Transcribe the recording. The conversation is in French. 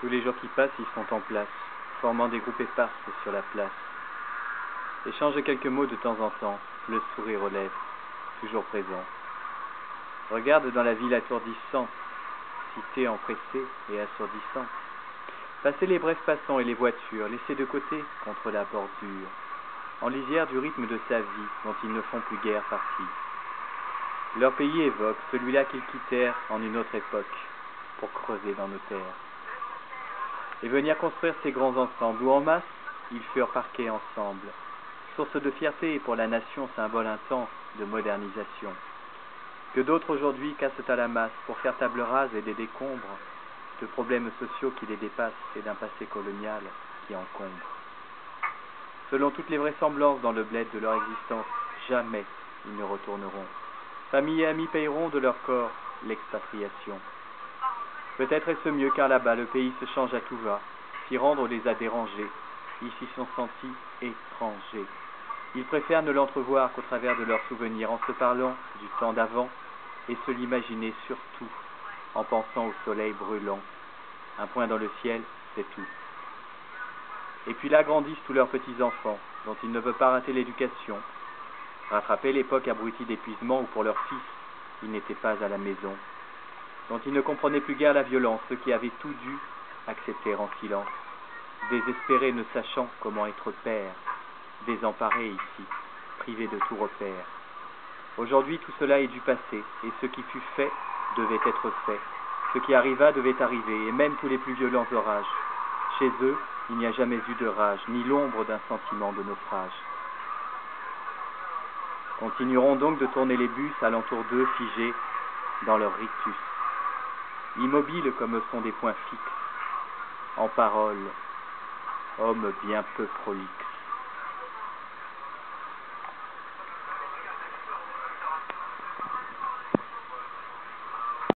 Tous les jours qui passent, ils sont en place, formant des groupes éparses sur la place. Échangent quelques mots de temps en temps, le sourire aux lèvres, toujours présent. Regarde dans la ville attourdissante, cité empressée et assourdissante. Passer les brefs passants et les voitures, laissés de côté contre la bordure, en lisière du rythme de sa vie dont ils ne font plus guère partie. Leur pays évoque celui-là qu'ils quittèrent en une autre époque pour creuser dans nos terres. Et venir construire ces grands ensembles où en masse ils furent parqués ensemble, source de fierté pour la nation, symbole intense de modernisation. Que d'autres aujourd'hui cassent à la masse pour faire table rase et des décombres de problèmes sociaux qui les dépassent et d'un passé colonial qui encombre. Selon toutes les vraisemblances dans le bled de leur existence, jamais ils ne retourneront. Famille et amis payeront de leur corps l'expatriation. Peut-être est-ce mieux car là-bas le pays se change à tout va, s'y rendre les a dérangés, ici sont sentis étrangers. Ils préfèrent ne l'entrevoir qu'au travers de leurs souvenirs, en se parlant du temps d'avant, et se l'imaginer surtout en pensant au soleil brûlant. Un point dans le ciel, c'est tout. Et puis là grandissent tous leurs petits-enfants, dont ils ne veulent pas rater l'éducation, rattraper l'époque abrutie d'épuisement où pour leur fils il n'était pas à la maison, dont ils ne comprenaient plus guère la violence, ceux qui avaient tout dû accepter en silence, désespérés ne sachant comment être père, désemparés ici, privés de tout repère. Aujourd'hui tout cela est du passé, et ce qui fut fait devait être fait, ce qui arriva devait arriver, et même tous les plus violents orages. Chez eux, il n'y a jamais eu de rage, ni l'ombre d'un sentiment de naufrage. Continueront donc de tourner les bus alentour d'eux figés dans leur rictus, immobiles comme sont des points fixes, en parole, hommes bien peu prolixes.